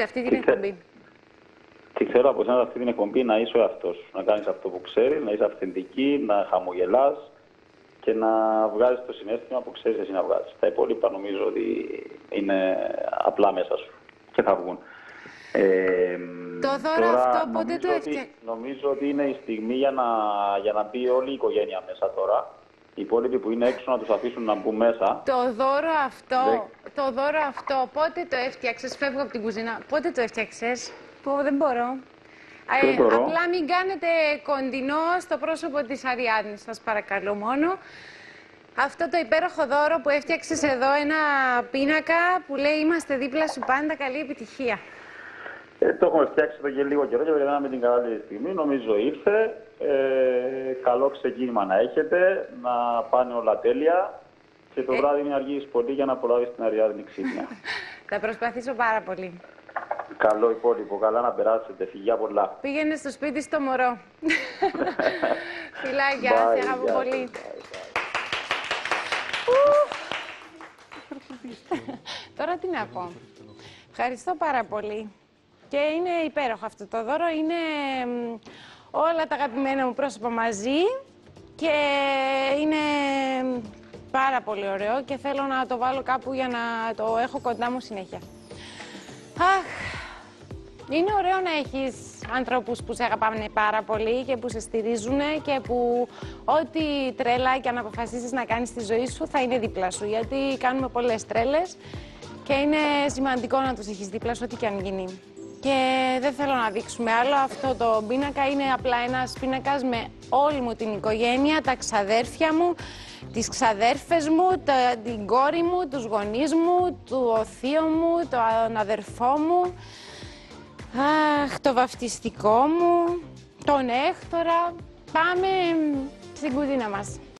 σε αυτή την Τι θε- εκπομπή. Τι θέλω από εσένα αυτή την εκπομπή να είσαι ο εαυτός σου. Να κάνεις αυτό που ξέρεις, να είσαι αυθεντική, να χαμογελάς και να βγάζεις το συνέστημα που ξέρεις εσύ να βγάζεις. Τα υπόλοιπα νομίζω ότι είναι απλά μέσα σου και θα βγουν. Ε, Το δώρο τώρα αυτό πότε νομίζω το ότι- έφτια- Νομίζω ότι είναι η στιγμή για να, για να μπει όλη η οικογένεια μέσα τώρα. Οι υπόλοιποι που είναι έξω να τους αφήσουν να μπουν μέσα. Το δώρο αυτό, Δε- το δώρο αυτό, πότε το έφτιαξες, φεύγω από την κουζίνα, πότε το έφτιαξες; Που δεν μπορώ. Ε, Δεν μπορώ. απλά μην κάνετε κοντινό στο πρόσωπο της Αριάδνης, σας παρακαλώ μόνο. Αυτό το υπέροχο δώρο που έφτιαξες εδώ, ένα πίνακα που λέει «Είμαστε δίπλα σου πάντα, καλή επιτυχία». Ε, το έχουμε φτιάξει εδώ και λίγο καιρό και περιμέναμε την κατάλληλη στιγμή. Νομίζω ήρθε. Ε, καλό ξεκίνημα να έχετε, να πάνε όλα τέλεια. Και Ε. το βράδυ μην αργήσει πολύ για να απολαύεις την Αριάδνη ξύπνια. Θα προσπαθήσω πάρα πολύ. Καλό υπόλοιπο, καλά να περάσετε. Φιλιά πολλά. Πήγαινε στο σπίτι στο μωρό. Φιλάκια, Bye, σε αγαπώ γεια σας, πολύ. bye, bye. Τώρα τι να πω. Ευχαριστώ πάρα πολύ. Και είναι υπέροχο αυτό το δώρο. Είναι μ, όλα τα αγαπημένα μου πρόσωπα μαζί και είναι μ, πάρα πολύ ωραίο και θέλω να το βάλω κάπου για να το έχω κοντά μου συνέχεια. Αχ, είναι ωραίο να έχεις ανθρώπους που σε αγαπάνε πάρα πολύ και που σε στηρίζουν και που ό,τι τρέλα και αν αποφασίσεις να κάνεις στη ζωή σου θα είναι δίπλα σου. Γιατί κάνουμε πολλές τρέλες και είναι σημαντικό να τους έχεις δίπλα σου ό,τι και αν γίνει. Και δεν θέλω να δείξουμε άλλο. Αυτό το πίνακα είναι απλά ένας πίνακας με όλη μου την οικογένεια, τα ξαδέρφια μου, τις ξαδέρφες μου, τα, την κόρη μου, τους γονείς μου, το θείο μου, τον αδερφό μου. Αχ, το βαφτιστικό μου, τον Έχθορα. Πάμε στην κουζίνα μας.